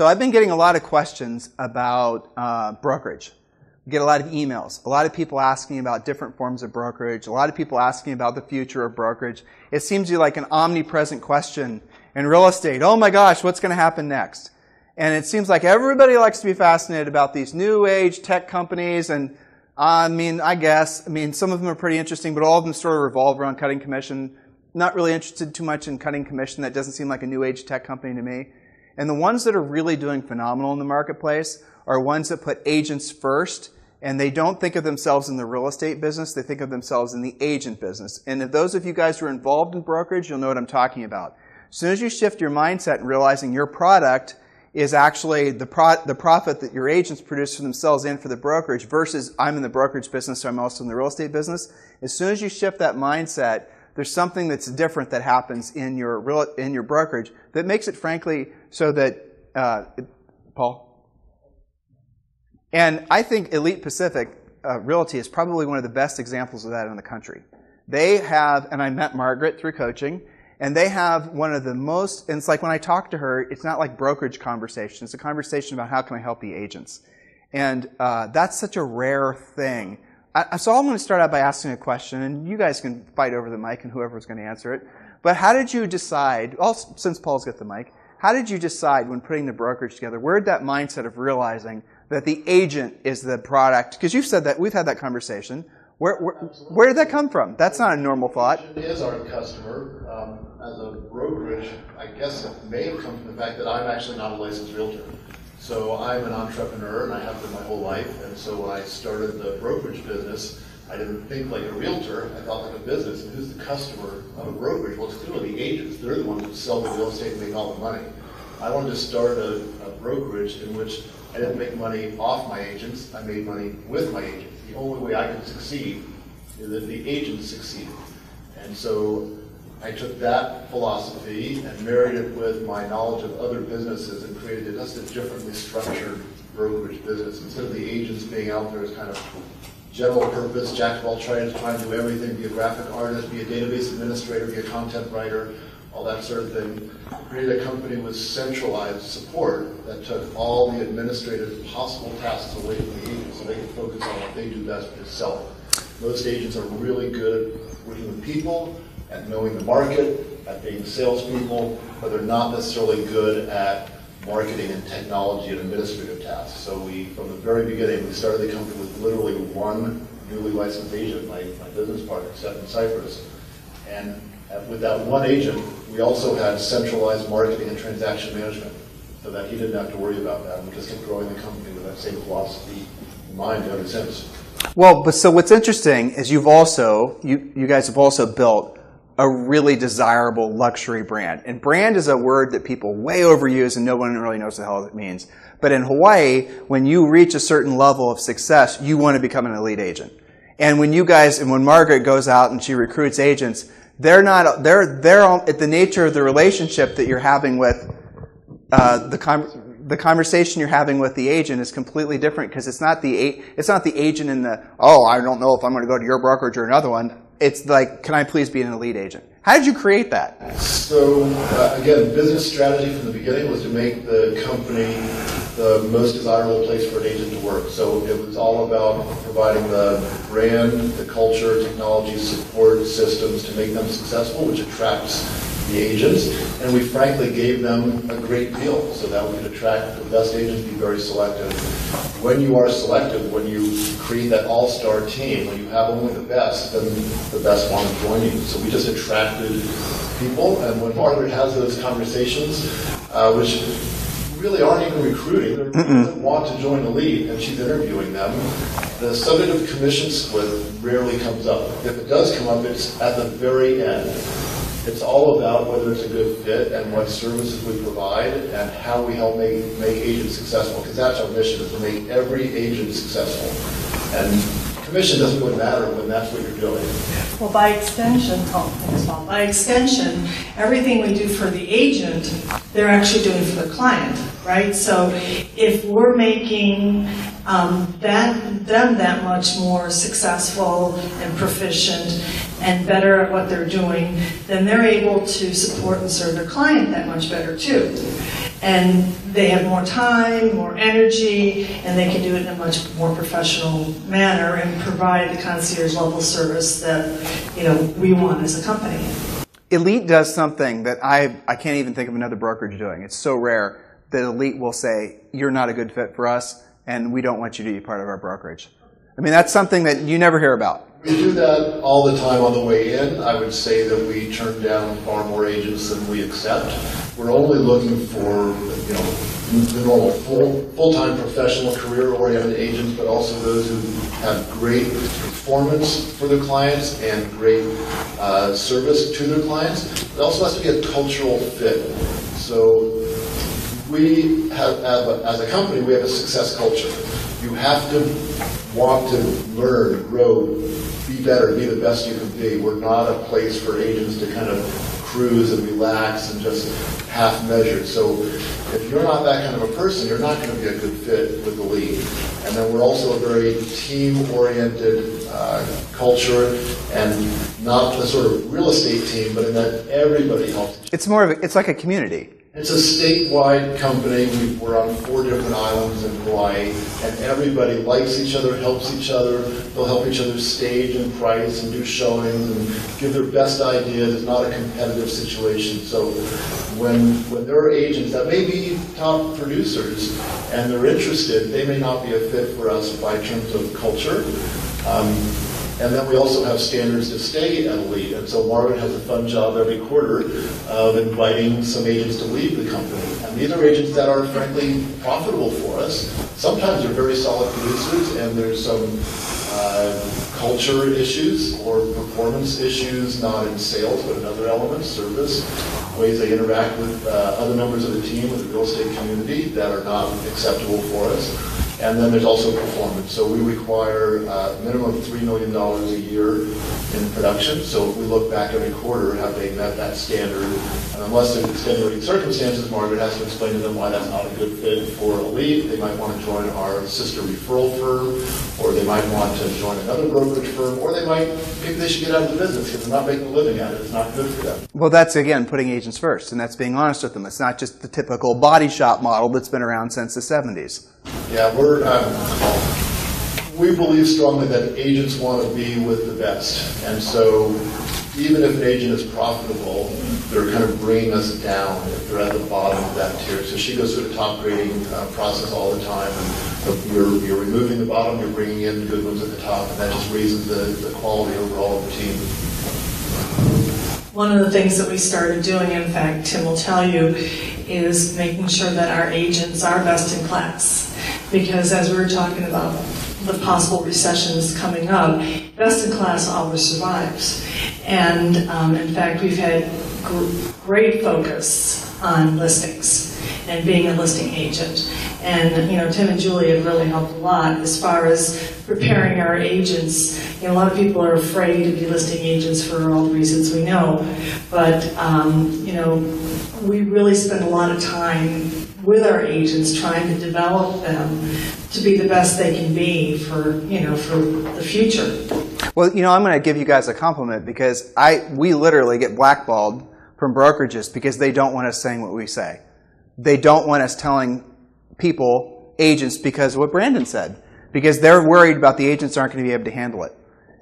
So I've been getting a lot of questions about uh, brokerage. We get a lot of emails. A lot of people asking about different forms of brokerage. A lot of people asking about the future of brokerage. It seems to be like an omnipresent question in real estate. Oh my gosh, what's going to happen next? And it seems like everybody likes to be fascinated about these new age tech companies. And I mean, I guess, I mean, some of them are pretty interesting, but all of them sort of revolve around cutting commission. Not really interested too much in cutting commission. That doesn't seem like a new age tech company to me. And the ones that are really doing phenomenal in the marketplace are ones that put agents first and they don't think of themselves in the real estate business, they think of themselves in the agent business. And if those of you guys who are involved in brokerage, you'll know what I'm talking about. As soon as you shift your mindset and realizing your product is actually the, pro- the profit that your agents produce for themselves and for the brokerage versus I'm in the brokerage business, so I'm also in the real estate business. As soon as you shift that mindset, there's something that's different that happens in your real, in your brokerage that makes it, frankly, so that uh, Paul. And I think Elite Pacific uh, Realty is probably one of the best examples of that in the country. They have, and I met Margaret through coaching, and they have one of the most, and it's like when I talk to her, it's not like brokerage conversation. It's a conversation about how can I help the agents. And uh, that's such a rare thing. I, so I'm going to start out by asking a question, and you guys can fight over the mic and whoever's going to answer it. But how did you decide, well, since Paul's got the mic, how did you decide when putting the brokerage together? Where did that mindset of realizing that the agent is the product? Because you've said that, we've had that conversation. Where, where, where, did that come from? That's not a normal thought. It is our customer. Um, as a brokerage, I guess it may have come from the fact that I'm actually not a licensed realtor. So I'm an entrepreneur and I have been my whole life. And so when I started the brokerage business, I didn't think like a realtor, I thought like a business. And who's the customer of a brokerage? Well, it's clearly the agents. They're the ones who sell the real estate and make all the money. I wanted to start a, a brokerage in which I didn't make money off my agents, I made money with my agents. The only way I could succeed is if the agents succeeded. And so I took that philosophy and married it with my knowledge of other businesses and created just a differently structured brokerage business. Instead of the agents being out there as kind of general purpose, jack of all trades, trying to do everything, be a graphic artist, be a database administrator, be a content writer, all that sort of thing. Created a company with centralized support that took all the administrative possible tasks away from the agents so they could focus on what they do best, which. Most agents are really good at working with people, at knowing the market, at being salespeople, but they're not necessarily good at marketing and technology and administrative tasks. So we, from the very beginning, we started the company with literally one newly licensed agent, my, my business partner, Seth in Cyprus. And with that one agent, we also had centralized marketing and transaction management so that he didn't have to worry about that. We just kept growing the company with that same philosophy in mind ever since. Well, but so what's interesting is you've also, you, you guys have also built a really desirable luxury brand. And brand is a word that people way overuse and no one really knows the hell it means. But in Hawaii, when you reach a certain level of success, you want to become an elite agent. And when you guys, and when Margaret goes out and she recruits agents, they're not, they're, they're at the nature of the relationship that you're having with, uh, the, the conversation you're having with the agent is completely different because it's not the, it's not the agent in the, oh, I don't know if I'm going to go to your brokerage or another one it's like, can I please be an elite agent? How did you create that? So, uh, again, business strategy from the beginning was to make the company the most desirable place for an agent to work. So it was all about providing the brand, the culture, technology, support systems to make them successful, which attracts the agents. And we frankly gave them a great deal so that we could attract the best agents, be very selective. When you are selective, when you create that all-star team, when you have only the best, then the best want to join you. So we just attracted people. And when Margaret has those conversations, uh, which really aren't even recruiting. They mm want to join the lead, and she's interviewing them. The subject of commission split rarely comes up. If it does come up, it's at the very end. It's all about whether it's a good fit and what services we provide and how we help make, make agents successful, because that's our mission, is to make every agent successful. And commission doesn't really matter when that's what you're doing. Well, by extension, oh. By extension, everything we do for the agent, they're actually doing for the client, right? So if we're making um, that them that much more successful and proficient and better at what they're doing, then they're able to support and serve their client that much better too. And they have more time, more energy, and they can do it in a much more professional manner and provide the concierge level service that, you know, we want as a company. Elite does something that I, I can't even think of another brokerage doing. It's so rare that Elite will say, you're not a good fit for us, and we don't want you to be part of our brokerage. I mean, that's something that you never hear about. We do that all the time on the way in. I would say that we turn down far more agents than we accept. We're only looking for, you know, the normal full, full-time professional career-oriented agents, but also those who have great performance for their clients and great uh, service to their clients. It also has to be a cultural fit. So we have, as a company, we have a success culture. You have to want to learn, grow, be better, be the best you can be. We're not a place for agents to kind of cruise and relax and just half measured. So if you're not that kind of a person, you're not going to be a good fit with Elite. And then we're also a very team-oriented uh, culture and not the sort of real estate team, but in that everybody helps. It's more of a, it's like a community. It's a statewide company. We, we're on four different islands in Hawaii, and everybody likes each other, helps each other. They'll help each other stage and price and do showings and give their best ideas. It's not a competitive situation. So when when there are agents that may be top producers and they're interested, they may not be a fit for us by terms of culture. Um, and then we also have standards to stay at Elite. And so Margaret has a fun job every quarter of inviting some agents to leave the company. And these are agents that are frankly profitable for us. Sometimes they're very solid producers and there's some uh, culture issues or performance issues, not in sales, but in other elements, service, ways they interact with uh, other members of the team, with the real estate community that are not acceptable for us. And then there's also performance. So we require uh, a minimum of $3 million a year in production. So if we look back every quarter, have they met that standard? And unless there's extenuating circumstances, Margaret has to explain to them why that's not a good fit for Elite. They might want to join our sister referral firm, or they might want to join another brokerage firm, or they might, maybe they should get out of the business because they're not making a living at it. It's not good for them. Well, that's again putting agents first, and that's being honest with them. It's not just the typical body shop model that's been around since the 70s. Yeah, we're, um, we believe strongly that agents want to be with the best. And so even if an agent is profitable, they're kind of bringing us down if they're at the bottom of that tier. So she goes through the top grading uh, process all the time. And you're, you're removing the bottom, you're bringing in the good ones at the top, and that just raises the, the quality overall of the team. One of the things that we started doing, in fact, Tim will tell you, is making sure that our agents are best in class. Because as we were talking about the possible recessions coming up, best in class always survives. And um, in fact, we've had gr- great focus on listings and being a listing agent. And you know, Tim and Julie have really helped a lot as far as preparing our agents. You know, a lot of people are afraid to be listing agents for all the reasons we know, but um, you know, we really spend a lot of time with our agents trying to develop them to be the best they can be for you know for the future. Well, you know, I'm going to give you guys a compliment because I we literally get blackballed from brokerages because they don't want us saying what we say. They don't want us telling people, agents, because of what Brandon said, because they're worried about the agents aren't going to be able to handle it.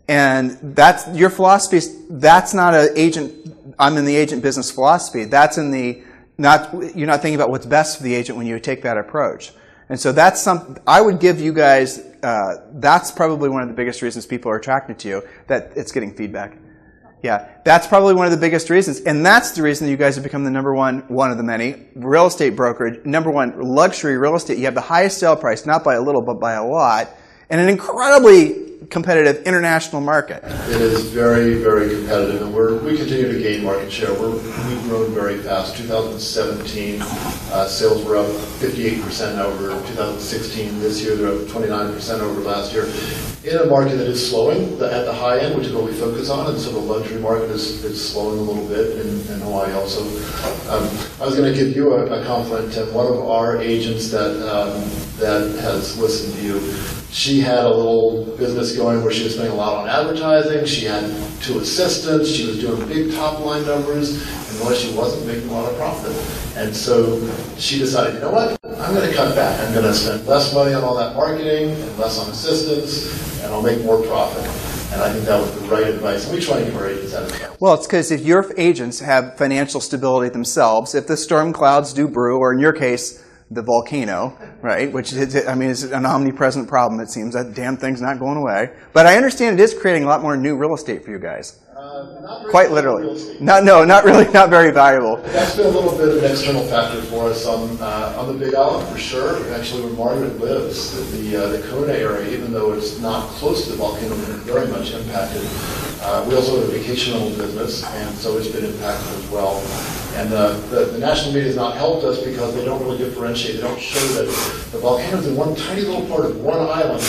And that's your philosophy. That's not an agent. I'm in the agent business philosophy. That's in the not. You're not thinking about what's best for the agent when you take that approach. And so that's some. I would give you guys. Uh, that's probably one of the biggest reasons people are attracted to you. That it's getting feedback. Yeah, that's probably one of the biggest reasons. And that's the reason that you guys have become the number one, one of the many, real estate brokerage, number one luxury real estate. You have the highest sale price, not by a little, but by a lot, and an incredibly competitive international market. It is very, very competitive, and we're, we continue to gain market share. We're, we've grown very fast. 2017, uh, sales were up 58% over 2016. This year, they're up 29% over last year. In a market that is slowing at the high end, which is what we focus on, and so the luxury market is, is slowing a little bit in, in Hawaii also. Um, I was going to give you a, a compliment, Tim. One of our agents that um, that has listened to you she had a little business going where she was spending a lot on advertising. She had two assistants. She was doing big top line numbers, and really she wasn't making a lot of profit. And so she decided, you know what? I'm going to cut back. I'm going to spend less money on all that marketing and less on assistants, and I'll make more profit. And I think that was the right advice. And we try and give our agents that advice. Well, it's because if your agents have financial stability themselves, if the storm clouds do brew, or in your case, the volcano, right? Which is, I mean, is an omnipresent problem. It seems that damn thing's not going away. But I understand it is creating a lot more new real estate for you guys. Quite literally. Not no, not really, not very valuable. That's been a little bit of an external factor for us on, uh, on the Big Island, for sure. Actually, where Margaret lives, the, uh, the Kona area, even though it's not close to the volcano, very much impacted. Uh, we also have a vacation rental business, and so it's been impacted as well. And uh, the, the national media has not helped us because they don't really differentiate. They don't show that the volcano is in one tiny little part of one island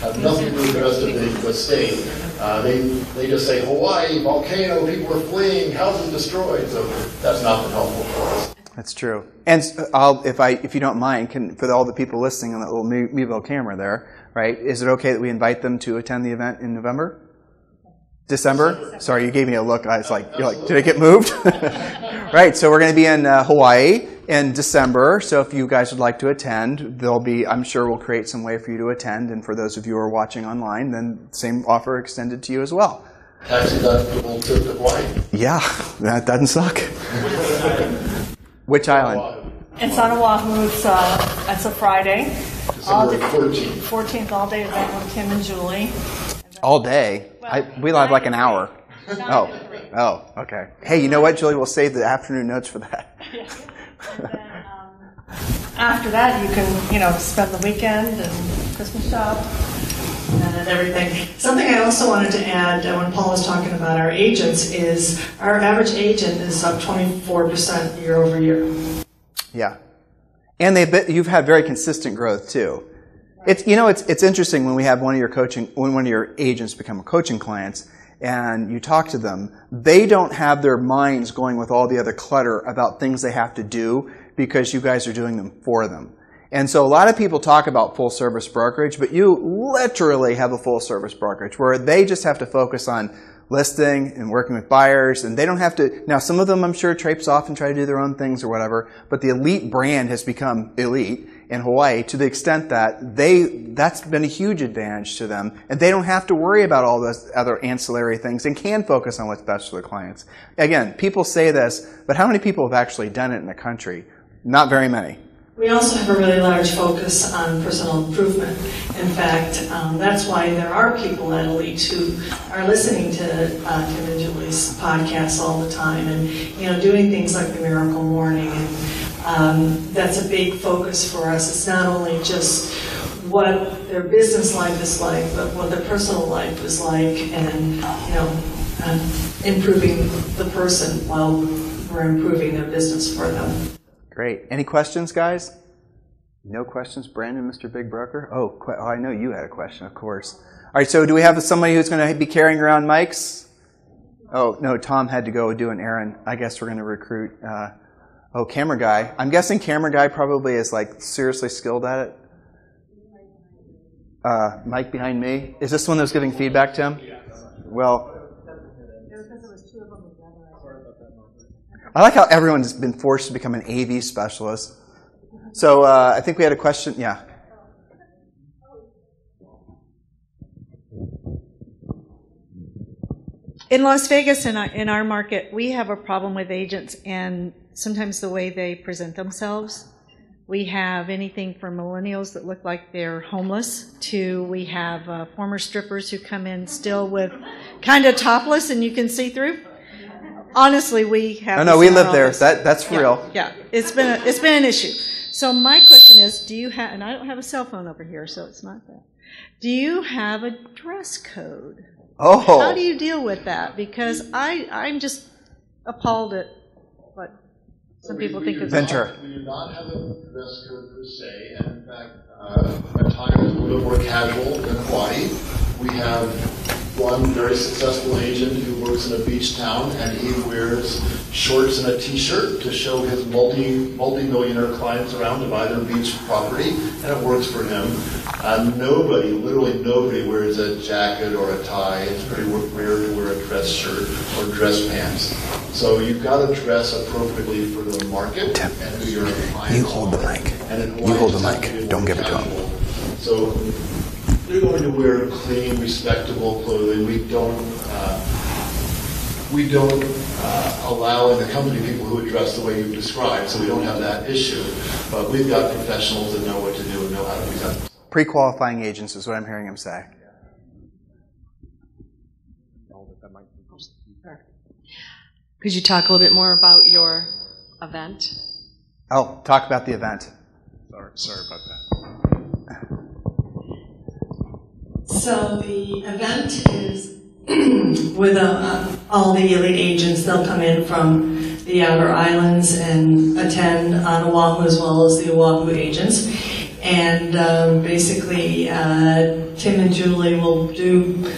have nothing to do with the rest of the, the state. Uh, they, they just say Hawaii, volcano, people are fleeing, houses destroyed. So that's not been helpful for us. That's true. And I'll, if I, if you don't mind, can, for all the people listening on that little Me- Mevo camera there, right? Is it okay that we invite them to attend the event in November? December? Sorry, you gave me a look. I was like, you're like, did it get moved? right. So we're going to be in uh, Hawaii in December. So if you guys would like to attend, there'll be, I'm sure we'll create some way for you to attend. And for those of you who are watching online, then same offer extended to you as well. Tax deductible trip to Hawaii. Yeah, that doesn't suck. Which island? Oahu. It's on Oahu. It's uh, it's a Friday. All December day, 14th. 14th all day event with Tim and Julie. All day. I, we have like an hour. Oh, oh, okay. Hey, you know what, Julie? We'll save the afternoon notes for that. Then, um, after that, you can you know spend the weekend and Christmas shop. and everything. Something I also wanted to add uh, when Paul was talking about our agents is our average agent is up 24% year over year. Yeah, and they have you've had very consistent growth too. It's you know it's it's interesting when we have one of your coaching when one of your agents become a coaching clients and you talk to them, they don't have their minds going with all the other clutter about things they have to do because you guys are doing them for them. And so a lot of people talk about full service brokerage, but you literally have a full service brokerage where they just have to focus on listing and working with buyers and they don't have to now some of them I'm sure traipse off and try to do their own things or whatever, but the elite brand has become elite in Hawaii to the extent that they that's been a huge advantage to them and they don't have to worry about all those other ancillary things and can focus on what's best for their clients. Again, people say this, but how many people have actually done it in the country? Not very many. We also have a really large focus on personal improvement. In fact, um, that's why there are people at Elite who are listening to uh, and Julie's podcasts all the time, and you know, doing things like the Miracle Morning, and um, that's a big focus for us. It's not only just what their business life is like, but what their personal life is like, and you know, uh, improving the person while we're improving their business for them. Great. Any questions, guys? No questions, Brandon, Mr. Big Broker? Oh, que- oh, I know you had a question, of course. All right, so do we have somebody who's going to be carrying around mics? Oh, no, Tom had to go do an errand. I guess we're going to recruit, uh, oh, camera guy. I'm guessing camera guy probably is like seriously skilled at it. Uh, Mike behind me. Is this one that was giving feedback to him? Well, I like how everyone's been forced to become an AV specialist. So uh, I think we had a question. Yeah. In Las Vegas, in our, in our market, we have a problem with agents and sometimes the way they present themselves. We have anything from millennials that look like they're homeless to we have uh, former strippers who come in still with kind of topless and you can see through. Honestly, we have. No, no, we live there. That that's yeah, real. Yeah, it's been a, it's been an issue. So my question is, do you have? And I don't have a cell phone over here, so it's not that. Do you have a dress code? Oh, How do you deal with that? Because I, I'm just appalled at what some We- people we think do is. not- We do not have a dress code per se, and in fact, uh, at times it's a little more casual than Hawaii. We have one very successful agent who works in a beach town and he wears shorts and a t-shirt to show his multi, multi-millionaire clients around to buy their beach property and it works for him. Uh, nobody, literally nobody wears a jacket or a tie. It's pretty rare to wear a dress shirt or dress pants. So you've got to dress appropriately for the market Tim, and who your clients you hold the mic. And You hold the mic. have to be Don't give it to him. So they're going to wear clean, respectable clothing. We don't, uh, we don't uh, allow in the company people who dress the way you've described, so we don't have that issue. But we've got professionals that know what to do and know how to present themselves. Pre-qualifying agents is what I'm hearing him say. Could you talk a little bit more about your event? Oh, talk about the event. Sorry, sorry about that. So the event is with uh, uh, all the elite agents. They'll come in from the outer islands and attend on Oahu as well as the Oahu agents. And um, basically, uh, Tim and Julie will do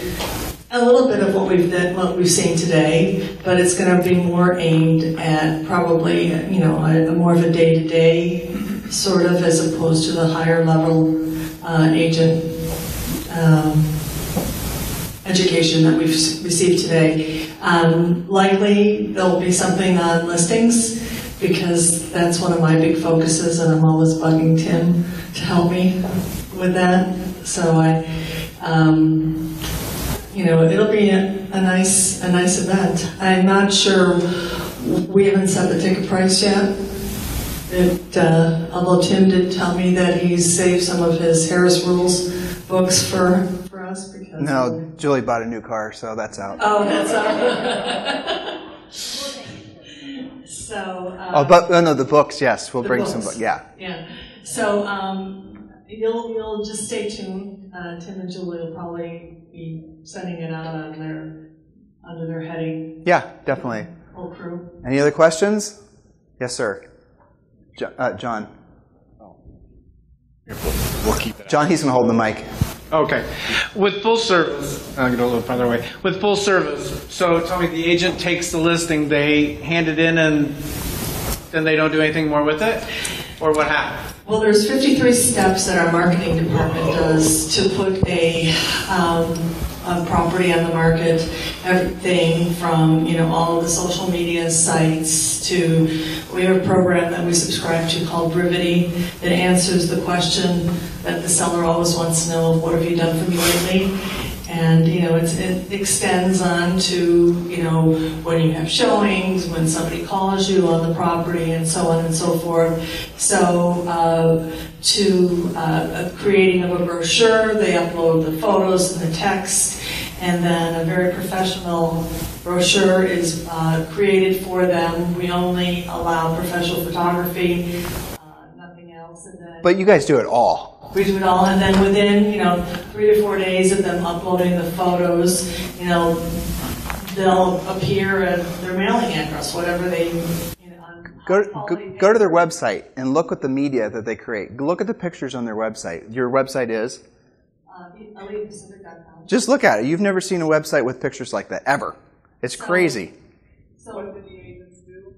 a little bit of what we've what we've seen today, but it's going to be more aimed at probably you know a, a more of a day to day sort of as opposed to the higher level uh, agent um, education that we've received today. Um, likely there'll be something on listings because that's one of my big focuses, and I'm always bugging Tim to help me with that. So I, um, you know, it'll be a, a nice a nice event. I'm not sure. We haven't set the ticket price yet. It, uh, although Tim did tell me that he's saved some of his Harris Rules books for, for us because. No, Julie bought a new car, so that's out. Oh, that's out. so. Uh, Oh, but oh, no, the books. Yes, we'll The bring some. books. Yeah. Yeah. So um, you'll you'll just stay tuned. Uh, Tim and Julie will probably be sending it out on their under their heading. Yeah, definitely. Whole crew. Any other questions? Yes, sir. Jo- uh, John. We'll keep it. John, he's going to hold the mic. Okay. With full service, I'll get a little farther away. With full service, so tell me the agent takes the listing, they hand it in, and then they don't do anything more with it, or what happens? Well, there's 53 steps that our marketing department does to put a, um, a property on the market. Everything from, you know, all of the social media sites to, we have a program that we subscribe to called Brivity that answers the question that the seller always wants to know, what have you done for me lately? And, you know, it's, it extends on to, you know, when you have showings, when somebody calls you on the property, and so on and so forth. So, uh, to uh, creating of a brochure, they upload the photos and the text, and then a very professional brochure is uh, created for them. We only allow professional photography, uh, nothing else. But you guys do it all. we do it all, and then within, you know, three to four days of them uploading the photos, you know, they'll appear at their mailing address, whatever they, you know. Go, go, go to their website and look at the media that they create. Look at the pictures on their website. Your website is? Uh, Just look at it. You've never seen a website with pictures like that, ever. It's crazy. So what did the agents do?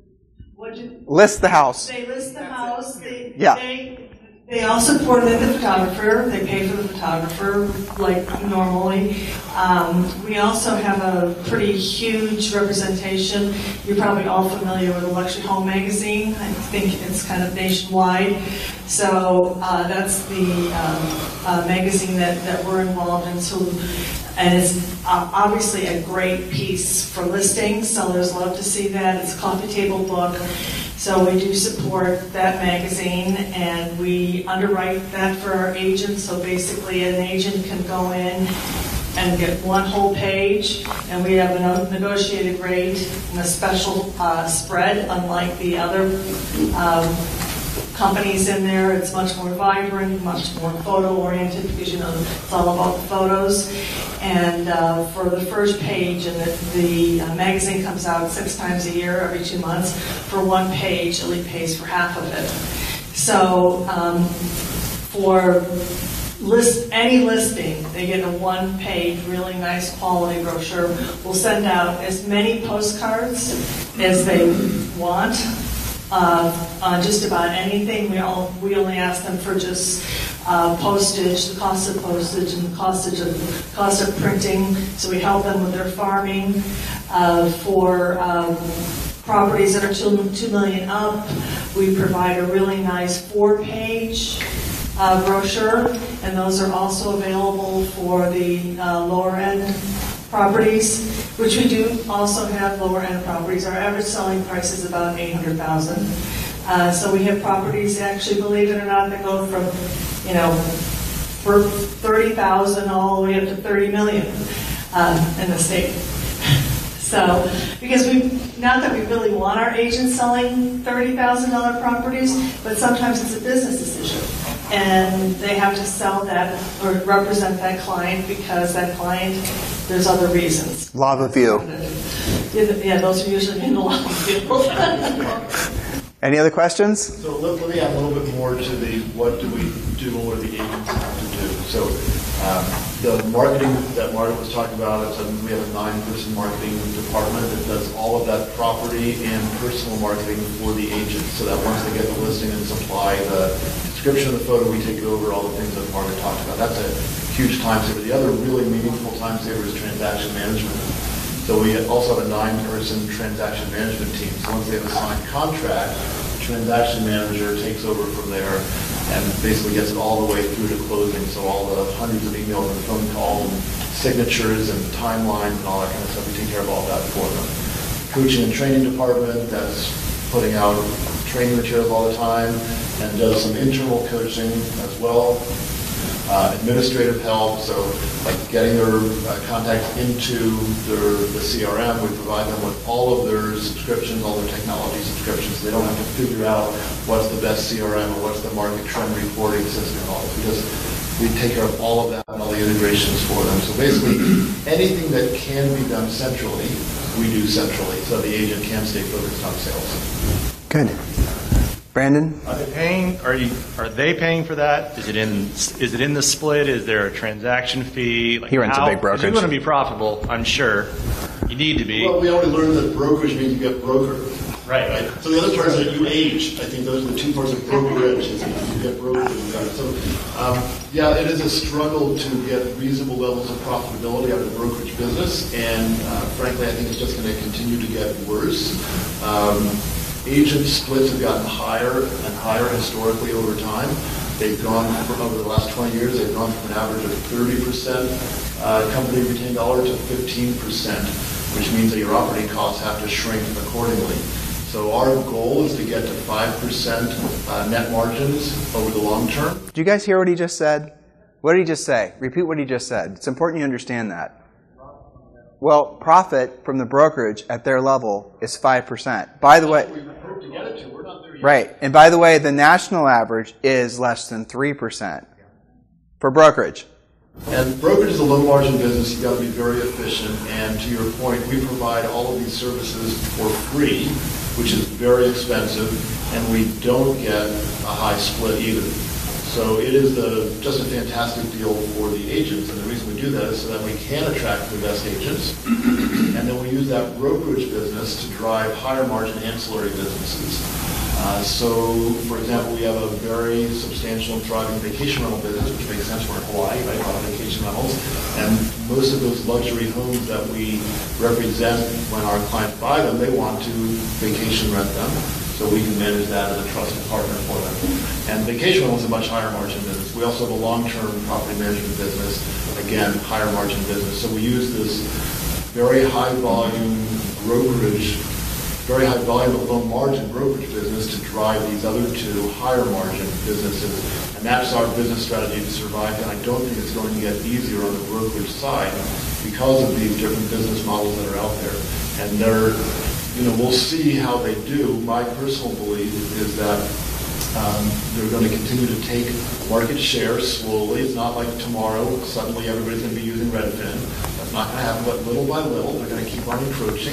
What did, List the house. they list the house, they, Yeah. they, they all support the photographer, they pay for the photographer like normally. Um, we also have a pretty huge representation. You're probably all familiar with the Luxury Home Magazine. I think it's kind of nationwide. So uh, that's the um, uh, magazine that, that we're involved in. So, and it's uh, obviously a great piece for listings. Sellers love to see that. It's a coffee table book. So we do support that magazine and we underwrite that for our agents. So basically an agent can go in and get one whole page and we have a negotiated rate and a special uh, spread unlike the other um, companies in there. It's much more vibrant, much more photo oriented because you know it's all about the photos. And uh, for the first page, and the, the uh, magazine comes out six times a year, every two months. For one page, Elite pays for half of it. So um, for list, any listing, they get a one-page, really nice quality brochure. We'll send out as many postcards as they want uh, just about anything. We all, we only ask them for just uh, postage, the cost of postage and the cost of, cost of printing. So we help them with their farming. Uh, For um, properties that are two, two million up, we provide a really nice four-page uh, brochure, and those are also available for the uh, lower end properties, which we do also have lower end properties. Our average selling price is about 800,000. Uh, So we have properties, actually, believe it or not, that go from, you know, for 30,000 all the way up to 30 million um, in the state. So, because we, not that we really want our agents selling $30,000 properties, but sometimes it's a business decision. And they have to sell that or represent that client because that client, there's other reasons. Lava view. Yeah, those are usually in the law field. Any other questions? So let, let me add a little bit more to the, what do we do and what do the agents have to do? So, um, the marketing that Margaret was talking about, it's a, we have a nine-person marketing department that does all of that property and personal marketing for the agents, so that once they get the listing and supply the description of the photo, we take over all the things that Margaret talked about. That's a huge time saver. The other really meaningful time saver is transaction management. So we also have a nine-person transaction management team. So once they have a signed contract, the transaction manager takes over from there and basically gets it all the way through to closing. So all the hundreds of emails and phone calls and signatures and timelines and all that kind of stuff, we take care of all that for them. Coaching and training department, that's putting out training materials all the time and does some internal coaching as well uh, administrative help, so like getting their uh, contacts into their, the CRM, we provide them with all of their subscriptions, all their technology subscriptions. They don't have to figure out what's the best CRM or what's the market trend reporting system and all. We just, we take care of all of that and all the integrations for them. So basically, anything that can be done centrally, we do centrally, so the agent can stay focused on sales. Good. Brandon? Are they paying, are you, are they paying for that? Is it in, is it in the split? Is there a transaction fee? Like He runs a how- big 'cause brokerage. You want to be profitable, I'm sure. You need to be. Well, we already learned that brokerage means you get broker. Right. Right. So the other part is that you age. I think those are the two parts of brokerage. Is you get brokerage and you got it. So, um, yeah, it is a struggle to get reasonable levels of profitability out of the brokerage business, and uh, frankly, I think it's just going to continue to get worse. Um, agent splits have gotten higher and higher historically over time. They've gone from over the last 20 years. They've gone from an average of 30 percent uh, company retained dollar to 15 percent, which means that your operating costs have to shrink accordingly. So our goal is to get to 5% uh, net margins over the long term. Do you guys hear what he just said? What did he just say? Repeat what he just said. It's important you understand that. Well, profit from the brokerage at their level is 5%. By the way, right. And by the way, the national average is less than 3% for brokerage. And brokerage is a low margin business. You've got to be very efficient. And to your point, we provide all of these services for free, which is very expensive, and we don't get a high split either. So it is the, just a fantastic deal for the agents. And the reason we do that is so that we can attract the best agents. And then we use that brokerage business to drive higher margin ancillary businesses. Uh, So, for example, we have a very substantial thriving vacation rental business, which makes sense, we're in Hawaii, right, a lot of vacation rentals. And most of those luxury homes that we represent when our clients buy them, they want to vacation rent them. So we can manage that as a trusted partner for them. And vacation rental is a much higher margin business. We also have a long-term property management business, again, higher margin business. So we use this very high volume brokerage very high volume but low margin brokerage business to drive these other two higher margin businesses. And that's our business strategy to survive. And I don't think it's going to get easier on the brokerage side because of these different business models that are out there. And they're, you know, we'll see how they do. My personal belief is that um, They're going to continue to take market share slowly. It's not like tomorrow, suddenly everybody's going to be using Redfin. Not going to happen, but little by little, they're going to keep on encroaching,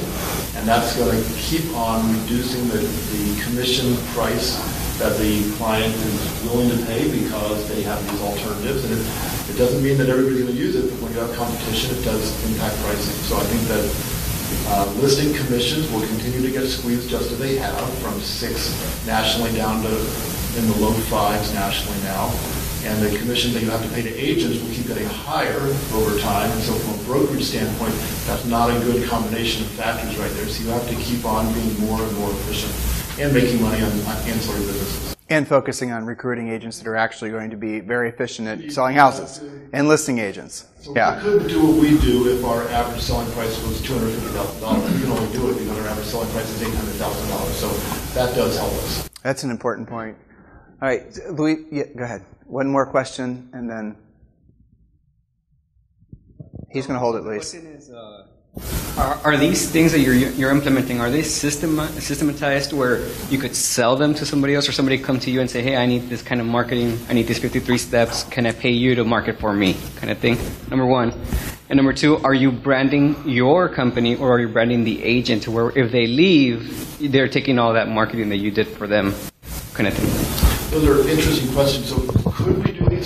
and that's going to keep on reducing the, the commission price that the client is willing to pay because they have these alternatives. And it, it doesn't mean that everybody's going to use it, but when you have competition, it does impact pricing. So I think that uh, listing commissions will continue to get squeezed just as they have, from six nationally down to in the low fives nationally now. And the commission that you have to pay to agents will keep getting higher over time. And so from a brokerage standpoint, that's not a good combination of factors right there. So you have to keep on being more and more efficient and making money on on ancillary businesses. And focusing on recruiting agents that are actually going to be very efficient at selling houses and listing agents. So Yeah. we couldn't do what we do if our average selling price was two hundred fifty thousand dollars. We can only do it because our average selling price is eight hundred thousand dollars. So that does help us. That's an important point. All right, Louis, yeah, go ahead. One more question, and then he's going to hold it, Luis. Uh, are, are these things that you're, you're implementing, are they system, systematized where you could sell them to somebody else or somebody come to you and say, hey, I need this kind of marketing, I need these 53 steps, can I pay you to market for me, kind of thing? Number one. And number two, are you branding your company or are you branding the agent to where if they leave, they're taking all that marketing that you did for them, kind of thing? Those are interesting questions. So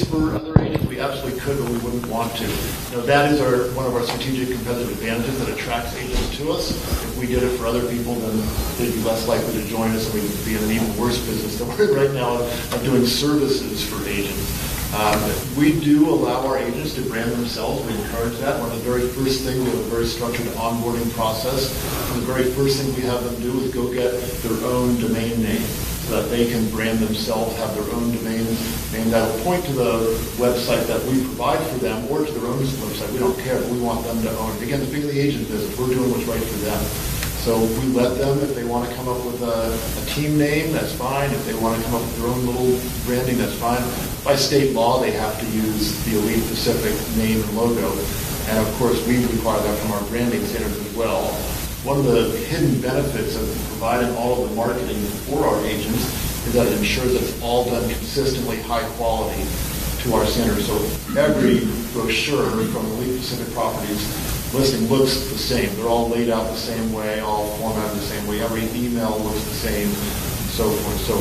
for other agents? We absolutely could, but we wouldn't want to. You know, that is our, one of our strategic competitive advantages that attracts agents to us. If we did it for other people, then they'd be less likely to join us and we'd be in an even worse business than we're in right now of doing services for agents. Um, we do allow our agents to brand themselves. We encourage that. One of the very first things, we have a very structured onboarding process. And the very first thing we have them do is go get their own domain name so that they can brand themselves, have their own domain name that'll point to the website that we provide for them or to their own website. We don't care, we want them to own it. Again, it's being the agent business. We're doing what's right for them. So we let them, if they want to come up with a, a team name, that's fine. If they want to come up with their own little branding, that's fine. By state law, they have to use the Elite Pacific name and logo. And of course, we require that from our branding standards as well. One of the hidden benefits of providing all of the marketing for our agents is that it ensures that it's all done consistently high quality to our standards. So every brochure from Elite Pacific Properties listing looks the same. They're all laid out the same way, all formatted the same way. Every email looks the same, and so forth. So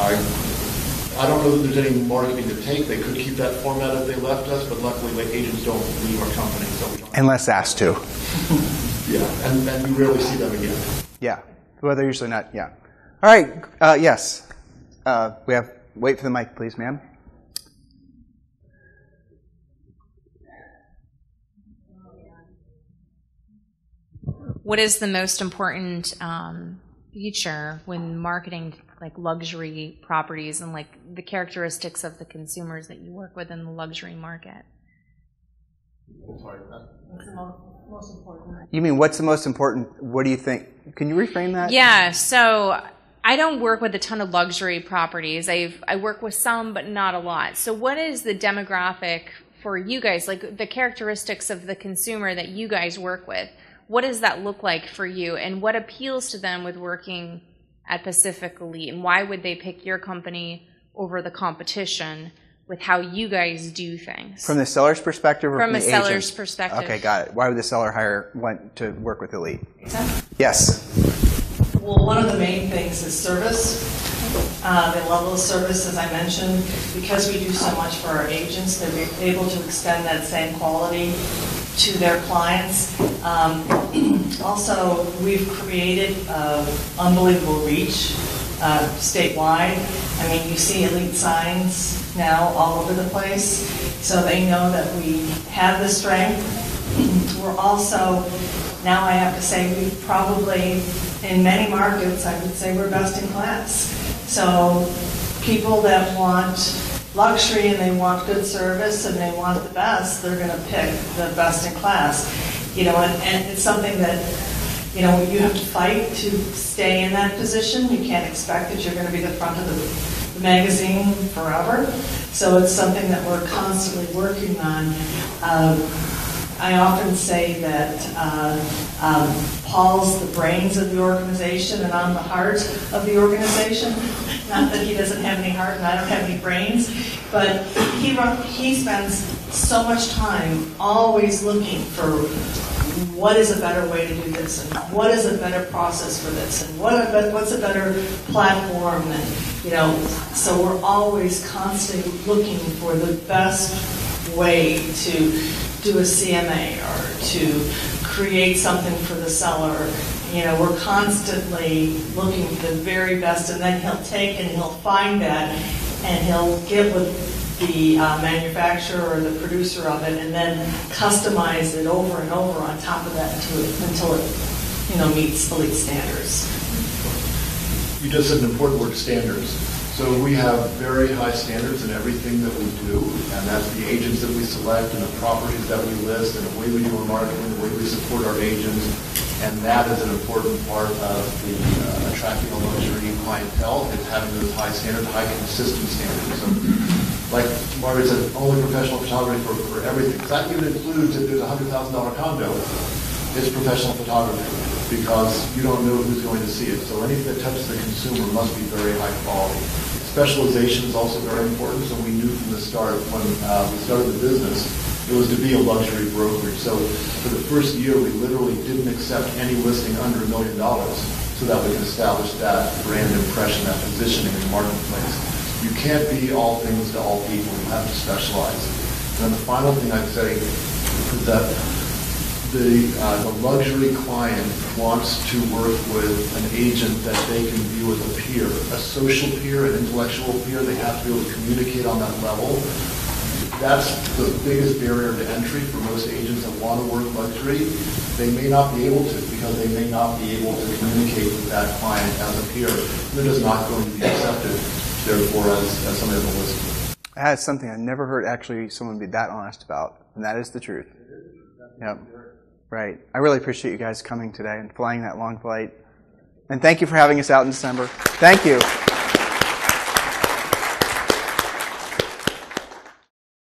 I, I don't know that there's any marketing to take. They could keep that format if they left us, but luckily, like, agents don't leave our company, so. Unless asked to. Yeah, and, and we rarely see them again. Yeah. Well, they're usually not, yeah. All right, uh, yes. Uh, we have, wait for the mic, please, ma'am. What is the most important um, feature when marketing like luxury properties and like the characteristics of the consumers that you work with in the luxury market? Most important. You mean what's the most important? What do you think? Can you reframe that? Yeah, so I don't work with a ton of luxury properties. I've I work with some, but not a lot. So what is the demographic for you guys? Like the characteristics of the consumer that you guys work with. What does that look like for you, and what appeals to them with working at Pacific Elite, and why would they pick your company over the competition with how you guys do things? From the seller's perspective or From from, a seller's agent's? perspective. Okay, got it. Why would the seller hire, want to work with Elite? Yes. Well, one of the main things is service. Uh, the level of service, as I mentioned, because we do so much for our agents, they're able to extend that same quality to their clients. Um, also, we've created uh, unbelievable reach uh, statewide. I mean, you see elite signs now all over the place, so they know that we have the strength. We're also, now I have to say, we probably, in many markets, I would say we're best in class. So people that want luxury and they want good service and they want the best, they're going to pick the best in class. You know, and, and it's something that, you know, you have to fight to stay in that position. You can't expect that you're going to be the front of the, magazine forever. So it's something that we're constantly working on. Um, I often say that uh, um, Paul's the brains of the organization and I'm the heart of the organization. Not that he doesn't have any heart and I don't have any brains, but he, he spends so much time always looking for what is a better way to do this, and what is a better process for this, and what a, what's a better platform, and you know, so we're always constantly looking for the best way to do a CMA or to create something for the seller. You know, we're constantly looking for the very best, and then he'll take and he'll find that, and he'll get with the uh, manufacturer or the producer of it, and then customize it over and over on top of that until it, until it you know, meets elite standards. You just said an important word, standards. So we have very high standards in everything that we do, and that's the agents that we select and the properties that we list and the way we do our marketing, the way we support our agents, and that is an important part of the uh, attracting a luxury clientele, is having those high standards, high consistent standards. So like Margaret said, only professional photography for, for everything. That even includes if there's a $100,000 condo, it's professional photography because you don't know who's going to see it. So anything that touches the consumer must be very high quality. Specialization is also very important. So we knew from the start when uh, we started the business, it was to be a luxury brokerage. So for the first year, we literally didn't accept any listing under a million dollars so that we can establish that brand impression, that positioning in the marketplace you can't be all things to all people. You have to specialize. And then the final thing I'd say is that the, uh, the luxury client wants to work with an agent that they can view as a peer, a social peer, an intellectual peer. They have to be able to communicate on that level. That's the biggest barrier to entry for most agents that want to work luxury. They may not be able to because they may not be able to communicate with that client as a peer. They're just not going to be accepted therefore as, as uh, somebody on the list. That is something I never heard actually someone be that honest about, and that is the truth. Yep. Right. I really appreciate you guys coming today and flying that long flight. And thank you for having us out in December. Thank you.